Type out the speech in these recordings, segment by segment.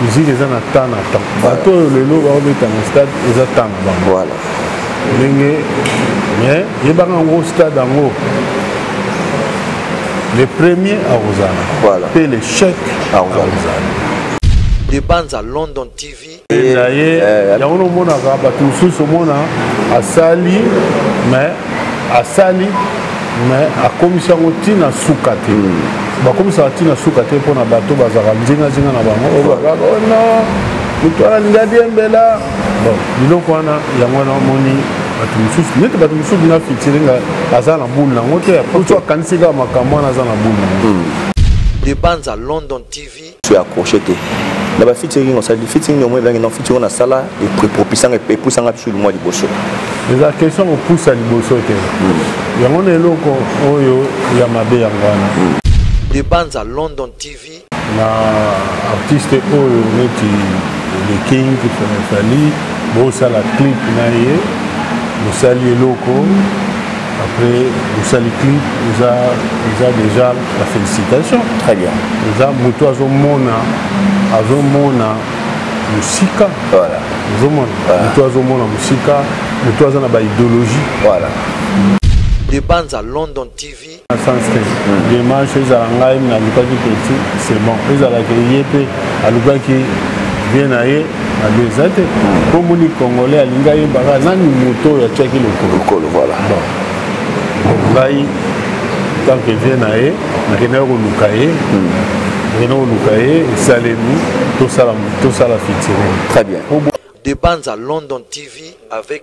musique eza na temps na temps bato oyo lelo baobeta na stade eza temps na bango voilà ndenge mais yebaka yango stade yango le premier akozala voilà. mpe le chèque akozala debanza london tv na ye yango nomonaka bato mosusu omona asali me asali me akomisi yango ntina suka te hmm. bakomisaka ntina suka te mpo na bato bazalaka nzingazinga na bango oyo bakaka ona oh moto wana alinga diembela bon biloko wana yango wana omoni bato mosusu neti bato mosusu na fitiringa aza na bulu yango te akanisi kaka makambo wana aza na bulu yango hmm. debanza london tv ya accroche te na ba fitting nini osali fitting nini omoi ebangi non fitting oyo nasala epropusanga epusanga bisu limwa liboso eza question kopusa liboso te hmm. yango na eloko oyo ya mabe yango wana hmm. debanza london tv na artiste oyo neti le king fali bosala clip na ye bosali eloko après osali clip eza eza déjà la félicitation très bien eza moto azomona azomona mosika voilà ozomona moto azomona mosika moto aza na baidéologie voilà de banza london tv na sanskri demarche ezala ngai nalukaki petit c'est bon ezalaka ye mpe alukaki vie na ye ado eza te mpo omoni congolais alingi ayeba kaka nani moto oyo atiaki lokolokolo voilà ngai tant que vie na ye nakendaki koluka ye hmm. nakendaki koluka ye esalemi tosala fitire très bien de banza london tv avec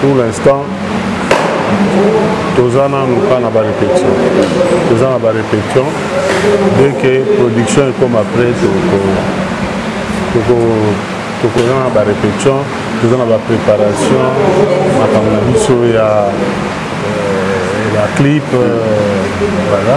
pour l'instant toza nanu kaka na barépétition toza na barépétition dès que production ekoma près tokoza na barépétition toza na bapréparation makambo na biso ya euh, clip euh, voilà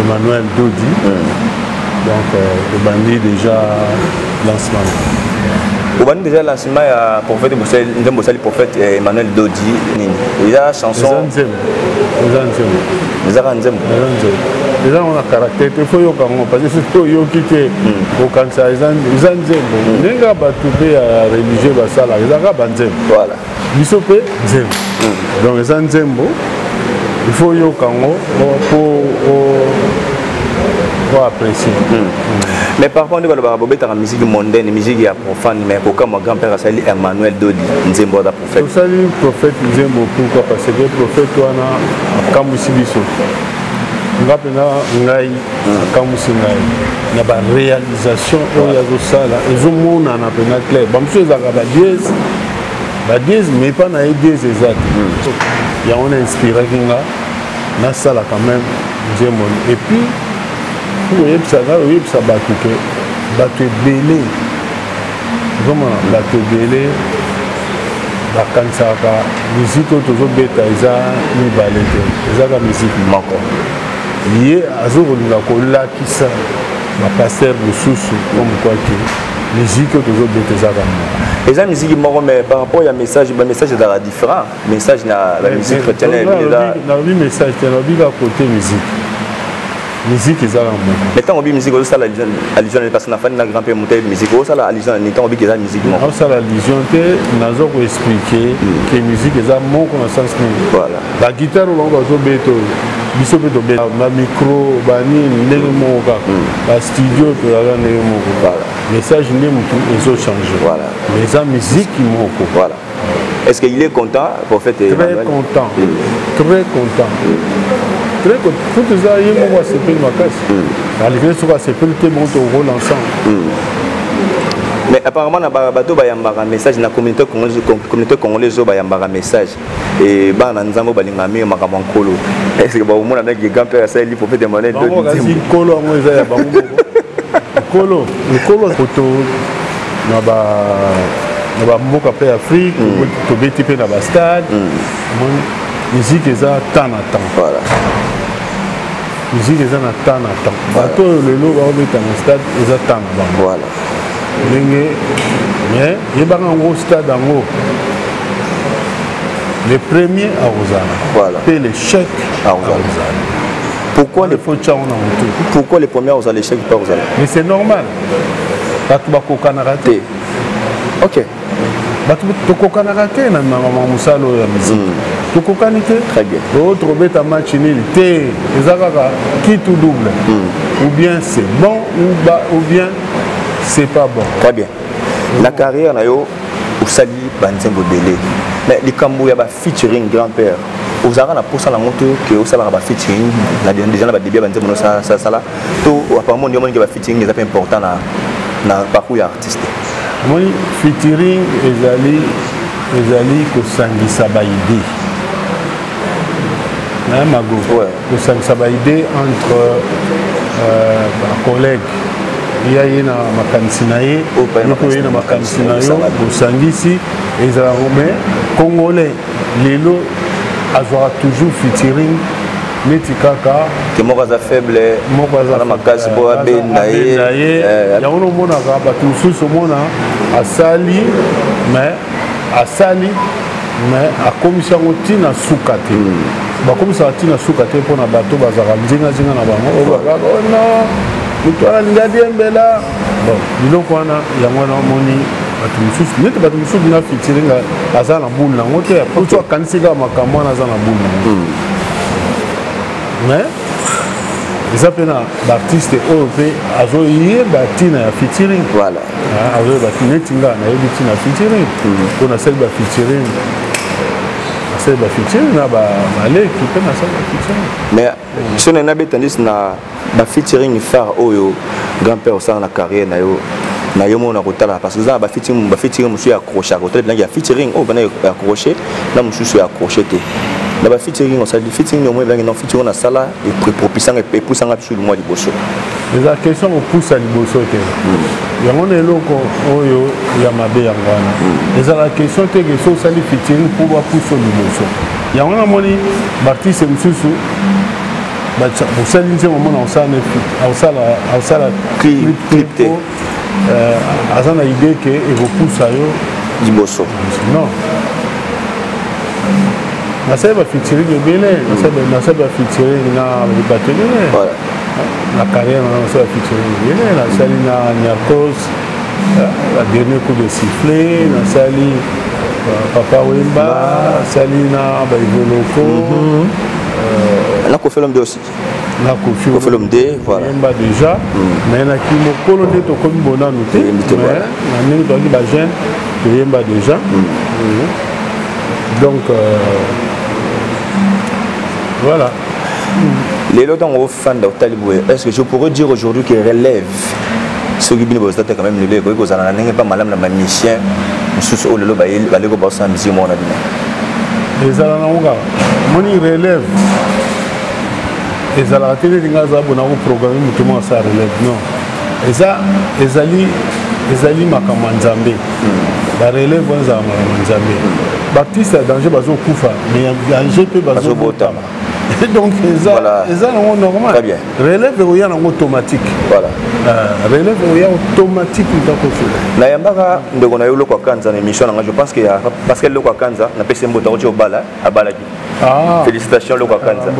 Emmanuel Dodi. Donc, euh, ebandi déjà lancement. obandi déjà lancement ya prophète nzembo osali prophète eh, emmanuel dodi nini eza chanson ezaka nzembo eza ngo na caractère te fo yoka ngo parce que soki oyoki te hmm. okanisa eza nzembo hmm. ndenge bato mpe ya religieux basalaka ezaka banzembo biso mpe nzembo mm. donc eza nzembo il faut oyoka yango mpo po apprécier hmm. mais par rapport nde balobaka bobetaka musique mondaine musique ya profane mais kokamwa grand père asali emmanuel dodi nzembo waza prophète osali prophète nzembo pourquoi parce que prophète wana akamwisi biso nga mpenza ngai hmm. akamwisi ngai na baréalisation oyo azosala ezomonana mpenza claire bamosusu ezalaka badiese ba dièse mais epa na ye dièse eza te hmm. yango na inspiraki nga nasala quand même nzembo et puis mpo oyebisa ngai oyebisa bato ke bato ebele ozomona bato ebele bakanisaka miziki oyo tozobeta eza mibale te ezaka miziki moko ye azokolinga kolakisa bapaster mosusu oyo mokwaki miziki oyo tozobeta eza kani eza miziki moko mais par rapport ya message bamessage ezalaka différent message na bamiziki chrétiennalobi message te nalobi ka kote miziki miziki ezalaka moko mais ntango obi miziki ozosala allusion nani parce que nafandi na grand pe moto yebi miziki osala allusion nani ntango obiki eza miziki moko osala allusion te naza koexplike ke miziki eza moko na sens nini voilà ba guitare bango bazobeta oyo biso mpe tobeta bamicro banini ndenge moko kaka hmm. bastudio tozalaka ndenge moko message nde motu ezochange mais eza miziki moko voilà. Est-ce qu'il est content, prophète Très Emmanuel content, mm. très content. Mm. Très content. Faut que ça aille, moi, c'est plus ma casse. Malgré ce que c'est plus le thé, bon, on roule ensemble. Mm. mais apparemment na bato bayambaka message na communauté congolaise oyo bayambaka message Eh, bana na nzambe balingami makambo ya nkolo eske bakomona na giga mpe asaleli profete emmanuel nkolo yango eza ya bango nkolo nkolo koto na ba na bamboka mpe afrique mm. tobeti mpe na bastade mm. miziki eza temps na temps voilà. miziki eza na temps na temps bato oyo lelo baobeta na stade eza temps na bango voilà. ndenge mais yebaka yango stade yango le premier akozala voilà. mpe le chèque akozala pourquoi le faut tyango na motu pourquoi le premier akozala le chèque mpe akozala mais c'est normal bato bakokanaka te ok bato tokokanaka te na mama mosala oyo ya miziki hmm. tokokani te oyotre obeta match nini te eza kaka kit ou double hmm. ou bien c'est bon ou bien c'est pas bon très bien na carrière na yo osali banzembo ebele mais likambo ya bafeaturing grand père ozalaka na mposa na yango te ke osalaka bafeaturing deja na badebut ya banzembo nosasala to apparemment nde omonike bafeaturing eza mpe important na parcours ya artiste omoni featuring ezali ezali kosangisa baide na mago kosangisa ba idée entre euh, ba collègue ya ye na makanisi na ye yoko ye na makanisi na yo bosangisi ezala me congolais lelo azwaka toujours featuring neti kaka te moko aza faible moko aza makasi mpo abenda ye eh, yango nomonaka bato mosusu omona asali mais asali mais akomisi yango ntina suka te hmm. bakomisaka ntina suka te mpo na bato bazalaka nzingazinga na bango oyo bakaka ona moto wana alingi adiembela bon biloko wana yango wana omoni bato mosusu neti bato mosusu bina fitiringa aza na bule nango te kutu akanisi kaka makambo wana aza na bule nango hmm. mais eza mpe na baartiste oyo mpe azoyeba ntina ya fitiringa voilà azoyeba neti nga nayebi ntina featuring mpo hmm. nasali ba featuring nasali ba featuring na baleki mpe nasali ba featuring mais so nani abeta ndisi na ba featuring phare oyo grand père osala na carrière na yo na yo mona kotala parce que oza na ba featuring mosusu ya accroche akotala bilangi ya featuring oyo bana ya accroche na mosusu ya accroche te na ba featuring osali featuring omoi bilangi na featuring nasala epuisanga epusanga biso lumwa liboso eza question kopusa liboso te hmm. yango na eloko oyo ya mabe yango wana hmm. ezala question te ke so osali fitiring mpo bapuso liboso yango namoni baartiste mosusu osali nzembo mona osala clip te euh, aza na idee ke ekopusa yo liboso non nasali bafitiring ebele nasali bafitiring na bato ebele na carrière na nasali bafitiring ebele nasali na niarcos la dernier coup de sifflet nasali papa wemba nasali na baevoloko nakofela mbi aussi na kofi olomide yemba déjà hmm. mais na kimokolo nde tokomi bonanu te mais na ndenge tozalaki bajeune toyemba déjà hmm. hmm. donc euh, voilà lelo ntango ofanda otali boye est ce que je pourrais dire aujourd'hui que relève soki bino bozotata quand même lelo ekoki kozala na ndenge mpe malamu na bamisien mosusu oyo lelo baleko baosala misiki moko na bino ezala nango kaka moni relève ezalaka te neti ngai aza bona koprograme moto moko asa relève non eza ezali ezali makambo ya nzambe barelève wana ezalaka makambo ya nzambe baartiste ya danger bazokufa mais ya danger mpe bazobotama donc eza nango normal relève ekoya nango automatique euh, relève ekoya automatique ntakoso nayambaka ndeko na yo eloko akanza na émission na ngai je pense que ya pascal eloko akanza napesi mboto akoti obala abalaki ah. félicitation loka ah, kanza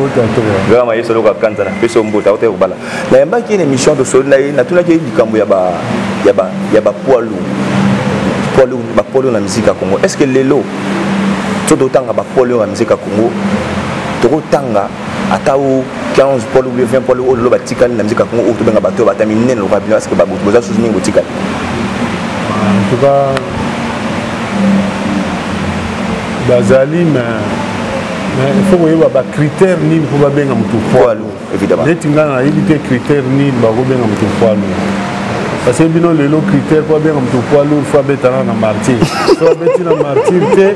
vraiment mayeso loka kanza na peso mbuta ote kobala na yambaki ye na émission tosoli na ye natunaki ye likambo ya ba ya ba ya ba poids lourd poids lourd ba poids lourd na musique ya Congo est-ce que lelo to totanga ba poids lourd na musique ya Congo tokotanga ata o 15 pole ou 20 pole oyo lelo batikali na mizika kongo oyo tobenga bato oyo bata minene lokola bino parceke babutu boza susu mingi kotikali entuka bazali ma fo koyeba bacritère nini mpo babenga motu poilu neti ngai nayebi te critère nini bakobenga motu poilu parce que bino lelo critère mpo abenga motu poilu fo abetana na martyr so abeti na martyr te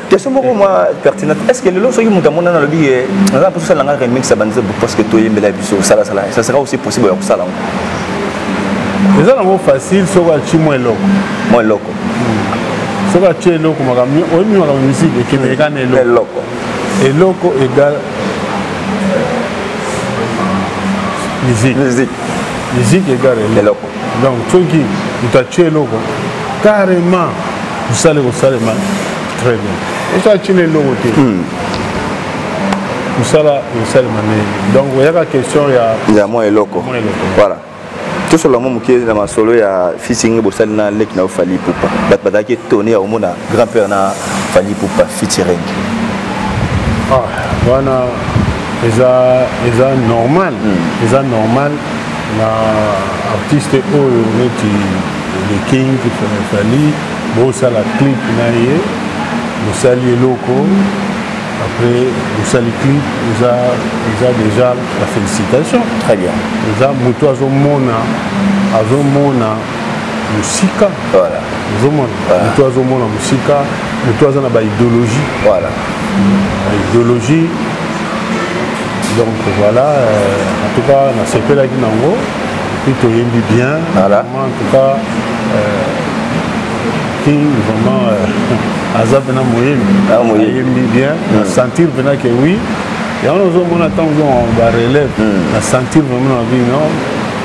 question moko mwa pertinente est ce que lelo soki moto amonana alobi ye naza mposo osala nanga remix ya banzebo parce que toyembela ya biso osalasala ça sera aussi possible ya kosala yango eza nango facile soki aci mwa eloko mwa eloko soki aci eloko makambo oyebi makambo misiki ekendeke kaka na eloko eloko egal musique musique musique egal eloko donc soki moto atye eloko carrément mosala ekosalema très bien oso atyela eloko te hmm. mosala ekosalema ndenge donc oyaka question ya mwa eloko voilà tosolola mwa moke na masolo ya fisingi bosali na leki na yo fali ipupa bato bazalaki etone ya komona grand père na fali ipupa fitiring ah, wana eza eza normal hmm. eza normal na artiste oyo neti le king fali bosala clip na ye bosali eloko après bosali clip eza eza déjà la félicitation très bien eza moto azomona azomona mosika voilà ozomona voilà. moto azomona mosika moto aza na baidéologie voilà baidéologie donc voilà euh, en tout cas nasepelaki nango puis toyembi bien voilà. en tout cas euh, king vraiment euh, aza mpena moyembi ah, ayembi bien mm. na sentir mpena ke oui yango nazomona ntango ozomona barelève na sentir vraiment na vie non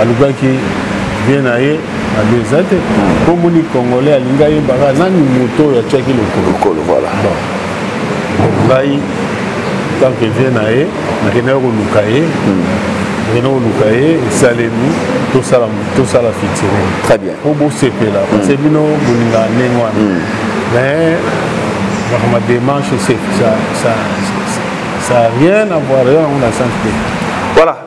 alukaki vie na ye mabe eza te mpo hmm. moni congolais alingi ayebaka nani moto oyo atiaki lokolo voilà ngai tanke vie na ye nakendaki koluka ye hmm. nakendaki koluka ye esalemi tosala fitire très bien mpo bosepela hmm. parce bino bolingaka ndenge wana mais ma démarche ça, ça, ça, ça rien à voir rien on a santé voilà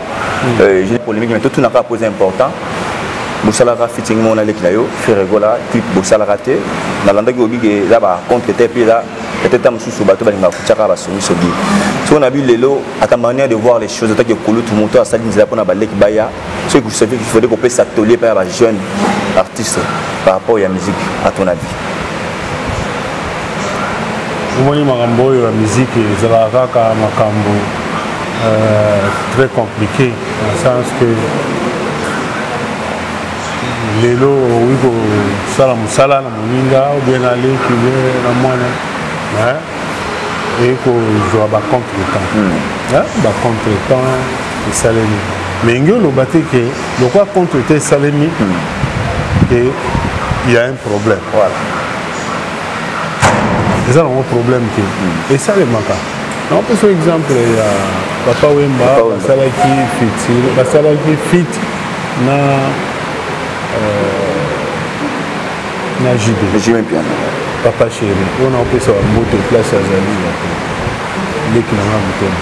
euh, j'ai polémique mais tout n'a pas posé important bosalaka fitting moko naleki na yo feregola clip bosalaka te nalandaki obi ke eza bacontre te mpe eza peut-être ta mosusu bato balingaka kotiaka basongisogi soki na bi lelo ata manière de voir les choses ataki ekulutu moto asali nzela mpona baleki baya soki kosefifode kopesa tolie mpe ya bajeune artiste par rapport ya musique à ton avis omoni makambo oyo ya miziki ezalaka kaka makambo euh, très compliqué na sens que lelo okoki kosala mosala na moninga obien na leki na mwana ekozwa bacontretemps hmm. bacontretemps esalemi menge oloba te ke lokola contretemps esalemi hmm. e ya un problème voilà eza nango problème te hmm. esalemaka nakopesa exemple ya papa wemba basalaki fiti basalaki fiti na euh, na jude juin mpiana papa chéri wana opesa bambote place azali leki na nga motema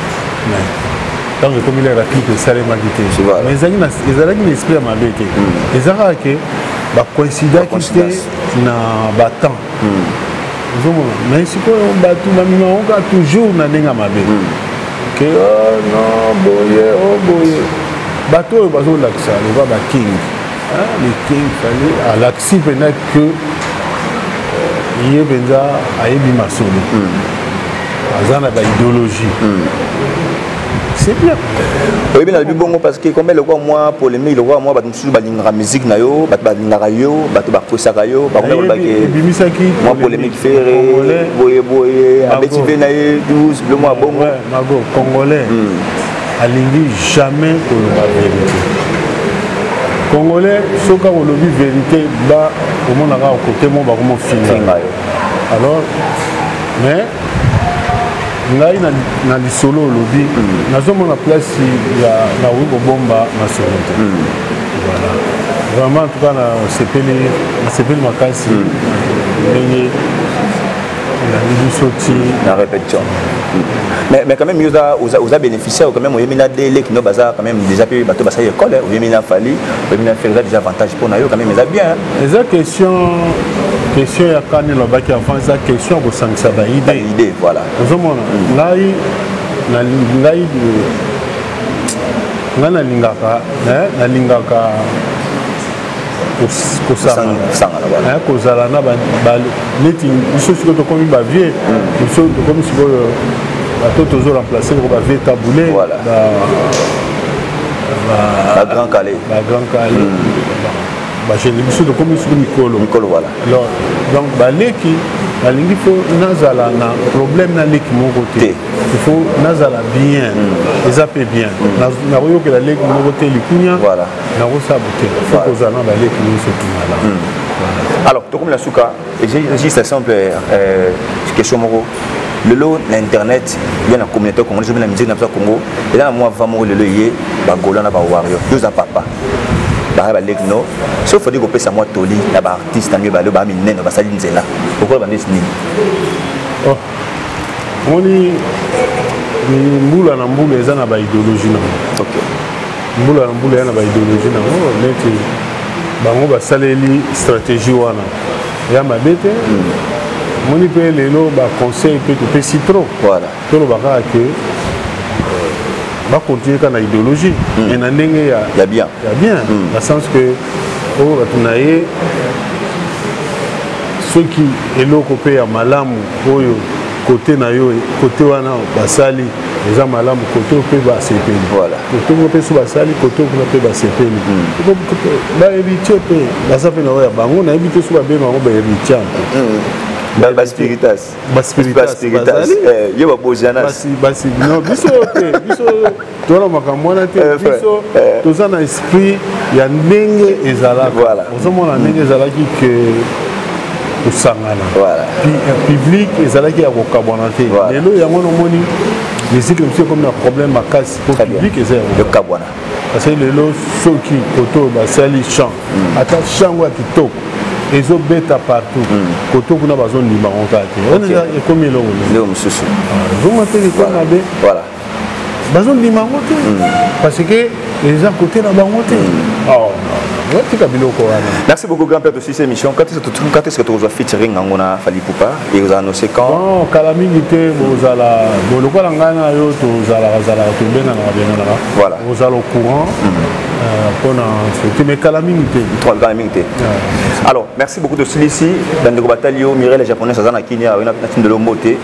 ntango ekomi laka clipe esalemaki te mais ezalaki na esprit ya mabe te hmm. eza kaka ke bacoïncidaki te na batemps hmm. ozomona mais sikoyo bato bamimaoka toujours na ndenge ya mabe hmm. ke oh, non boye o oh, boye bato oyo bazolakisa loba baking le king fali alakisi mpenza ke euh, ye mpenza ayebi masolo hmm. aza na baideologie hmm. c'est bien oyebi nalobi bongo parce que combien lokola mwa polémique lokola mwa bato mosusu balingaka musique na yo bato balingaka yo bato bakwesaka yo bakobakebimisaki mwa polémique fere boye boye abeti mpe na ye 12 biloko ya bongo congolais hmm. alingi jamais koloba verite congolais soki akolobi verite ba omonaka kote mo bakomofinga alors mais ngai na lisolo olobi hmm. nazomona place ya nakoki kobomba masolo te hmm. voilà vraiment en tout cas nasepeli nasepeli makasi hmm. ndenge na répétition mais, mais quand même yoza oza, oza bénéficiaire quand même oyemi na dele kino baza quand même déjà mpe bato basali école eh. oyemi na fali oyemi na feri oza déjà avantage mpo na yo quand même eza bien eh. eza question question ya kani elobaki avant eza question ya kosangisa baide idée voilà ozomona mm. ngai ngai ngai nalingaka eh, nalingaka kosangana kozala na neti biso sikoyo tokomi bavie biso mm. tokomi sikoyo bato tozo remplace koko bavie tabule bagrand kale bagrand kale bajeni biso tokomi siko mikolo mikolo wana donc baleki nalingi fo nazala na problème na leki moko te il faut nazala bien mm. eza mpe bien mm. nakoyokela leki moko te likunya nakosala bote fo kozala na baleki nyonso tumala hmm. alors tokomi na suka juste simple euh, question moko lelo na internet bien na communauté congolaise bien na musique na biso ya congo eza na mwa va moko lelo eye bagola na bawario yoza papa baya baleki no so fodi kopesa mwa toli na baartiste na mibale baya minene basali nzela okola bandesi nini oh. omoni mbula na mbula eza na baideologie nango mbula na mbula eza na baideologie nango neti bango basaleli stratégie wana ya mabe te hmm. omoni mpe lelo baconseil mpe topesi trop toloba kaka ke bakontinue kaka na idéologie mm. mais na ndenge ya, ya bien, ya bien. Mm. na sens que oyo oh, bato na ye soki eloko mpe ya malamu oyo kote na yo kote wana basali eza malamu kote mpe basepeli voilà. kote ngo mpe so basali kote kuna mpe basepeli hmm. baheritier mpe baza mpe na oyo ya bango nayebi te so babenga yango baheritier mpe baspiritas baspiritas bazali eh, yo babojanas biso te biso tona makambo wana te eh, biso eh. toza na esprit ya ndenge ezalaka ozomona ndenge ezalaki ke kosangana eh, public ezalaki ya kokabwana te lelo yango nomoni miziki na biso ekomi na problème makasi po public eza yakokabwana parce que lelo soki koto oyo basali champ hmm. ata champ yango ya kitoko ezobeta partout hmm. koto kuna bazondima yango kaka te ekomi elongo mosusu ah, zonga te likolo mabe bazondima yango te parce que eza kote na bango te otika biloko wana merci beaucoup grand père tosisi émission quand est ce que tokozwa featuring yango na fali poupa ekozala nose quand bon kala mingi te bozala bo lokola ngai na yo tozalaka zalaka tobenganaka benganaka voilà ozala au courant mpona soki mais kala mingi te kala mingi te alors merci beaucoup tosilisi bandeko batali yo mirele japonaise aza na kini awe natindelo mbote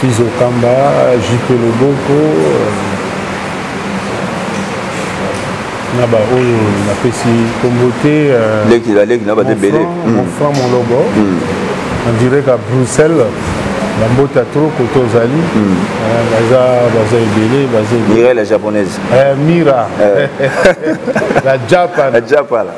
Fils Okamba, JP Loboko, euh, na ba oyo napesi kombo te euh, leki la leki na ba debele mon hmm. franc mon lobo hmm. on dirait qu'à Bruxelles bambota trop kote ozali hmm. euh, baza baza ebele baza mira la japonaise eh, mira eh. la japana